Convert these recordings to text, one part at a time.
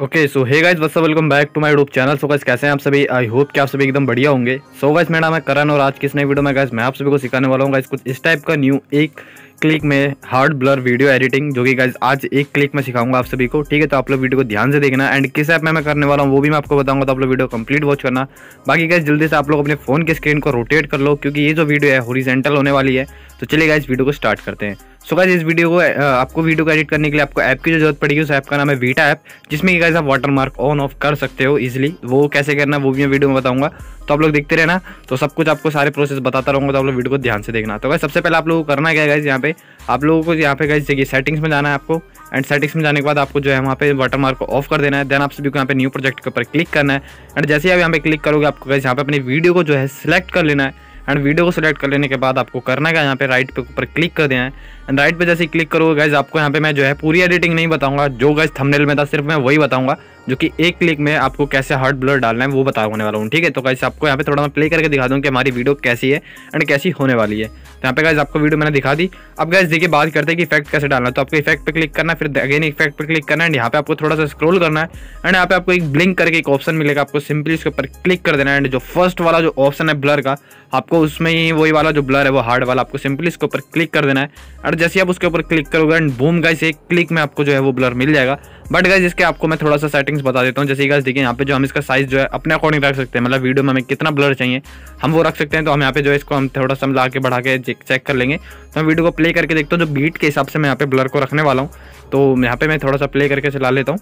Okay so hey guys what's welcome back to my YouTube channel so guys कैसे हैं आप सभी? I hope कि आप सभी एकदम बढ़िया होंगे। सो गाइस मेरा नाम है करण और आज किस नई वीडियो में गाइस मैं आप सभी को सिखाने वाला हूँ गाइस कुछ इस टाइप का न्यू एक क्लिक में हार्ड ब्लर वीडियो एडिटिंग जो कि गाइज़ आज एक क्लिक में सिखाऊँगा आप सभी को। ठीक है तो आप लोग वीडियो को ध्यान से देखना। एंड किस ऐप में मैं करने वाला हूँ, वो भी मैं आपको बताऊँगा तो आप लोग वीडियो कंप्लीट वॉच करना। बाकी गाइज़ जल्दी से आप लोग अपने फ़ोन के स्क्रीन को रोटेट कर लो, क्योंकि ये जो वीडियो है होरिजेंटल होने वाली है। तो चलिए गाइज़ वीडियो को स्टार्ट करते हैं। सो गाइज़ इस वीडियो को आपको वीडियो को एडिट करने के लिए आपको ऐप की जो ज़रूरत पड़ेगी, उस ऐप का नाम है वीटा ऐप जिसमें कि गाइज़ आप वाटर मार्क ऑन ऑफ़ कर सकते हो इजिली वो कैसे करना वो भी मैं वीडियो में बताऊँगा। तो आप लोग देखते रहना। तो सब कुछ आपको सारे प्रोसेस बताता रहूँगा तो आप लोग वीडियो को ध्यान से देखना। तो गाइज़ सबसे पहले आप लोगों को करना क्या है गाइज़ यहाँ पे? आप लोगों को यहाँ पे गाइज़ देखिए सेटिंग्स में जाना है आपको। एंड सेटिंग्स में जाने के बाद आपको जो है, वहाँ पे वाटर मार्क को ऑफ़ कर देना है। देन आप सभी को यहाँ पे न्यू प्रोजेक्ट के ऊपर क्लिक करना है। एंड जैसे ही आप यहाँ पे क्लिक करोगे, आपको गाइज़ यहाँ पे अपनी वीडियो को जो है सिलेक्ट कर लेना है। एंड वीडियो को सिलेक्ट कर लेने के बाद आपको करना क्या यहाँ पे राइट पे ऊपर क्लिक कर देना है। एंड राइट पे जैसे क्लिक करोगे गाइज़ आपको यहाँ पे मैं जो है पूरी एडिटिंग नहीं बताऊँगा। जो गाइज़ थंबनेल में था, सिर्फ़ मैं वही बताऊँगा, जो कि एक क्लिक में आपको कैसे हार्ड ब्लर डालना है, वो बता होने वाला हूँ, ठीक है? तो गाइज़ आपको यहाँ पे थोड़ा मैं प्ले करके दिखा दूँ कि हमारी वीडियो कैसी है एंड कैसी होने वाली है। तो यहाँ पे गाइज़ आपको वीडियो मैंने दिखा दी। अब गाइज़ देखिए, बात करते हैं कि इफ़ेक्ट कैसे डालना है। तो आपको इफ़ेक्ट पे क्लिक करना फिर अगेन इफ़ेक्ट पे क्लिक करना है यहाँ पे आपको थोड़ा सा स्क्रोल करना है एंड यहाँ पे आपको एक ब्लिंक करके एक ऑप्शन मिलेगा, आपको सिंपली उसके ऊपर क्लिक कर देना है एंड जो फ़र्स्ट वाला जो ऑप्शन है ब्लर का, आपको उसमें ही वही वाला जो ब्लर है, वो हार्ड वाला, आपको सिंपली इसके ऊपर क्लिक कर देना है और जैसे आप उसके ऊपर क्लिक करोगे एंड बूम गाइस एक क्लिक में आपको जो है वो ब्लर मिल जाएगा। बट गाइज़ इसके आपको मैं थोड़ा सा सेटिंग्स बता देता हूँ। जैसे गाइज़ देखिए, यहाँ पे जो हम इसका साइज़ जो है, अपने अकॉर्डिंग रख सकते हैं। मतलब वीडियो में हमें कितना ब्लर चाहिए, हम वो रख सकते हैं। तो हम यहाँ पे जो है, इसको हम थोड़ा सा ला के, बढ़ा के चेक कर लेंगे। तो मैं वीडियो को प्ले करके देखता हूँ। जो बीट के हिसाब से मैं यहाँ पे ब्लर को रखने वाला हूँ। तो यहाँ पे मैं थोड़ा सा प्ले करके चला लेता हूँ।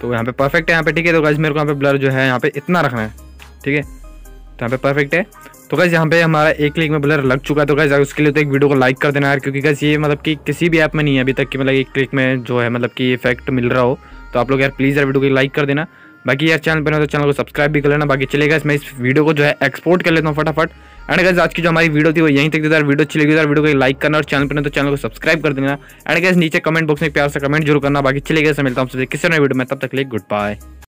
तो यहाँ पे परफेक्ट है यहाँ पे, ठीक है? तो गाइज़ मेरे को यहाँ पे ब्लर जो है, यहाँ पे इतना रखना है। ठीक है? तो यहाँ पे परफेक्ट है। तो गैस यहाँ पे हमारा एक क्लिक में ब्लर लग चुका है। तो गैस उसके लिए तो एक वीडियो को लाइक कर देना यार, क्योंकि गैस ये मतलब कि किसी भी ऐप में नहीं है अभी तक कि मतलब एक क्लिक में जो है मतलब कि इफ़ेक्ट मिल रहा हो। तो आप लोग यार प्लीज़ यार वीडियो को लाइक कर देना। बाकी यार चैनल पर ना तो चैनल को सब्सक्राइब भी कर लेना। बाकी चलेगा मैं इस वीडियो को जो है एक्सपोर्ट कर लेता हूँ फटाफट। एंड गैस आज की जो हमारी वीडियो थी वो यहीं तक थी। वीडियो अच्छी लगी वीडियो को लाइक करना और चैनल पर ना तो चैनल को सब्सक्राइब कर देना। एंड गैस नीचे कमेंट बॉक्स में प्यार से कमेंट ज़रूर करना। बाकी चलेगा मिलता हूँ किसी नए वीडियो में। तब तक लिए गुड बाय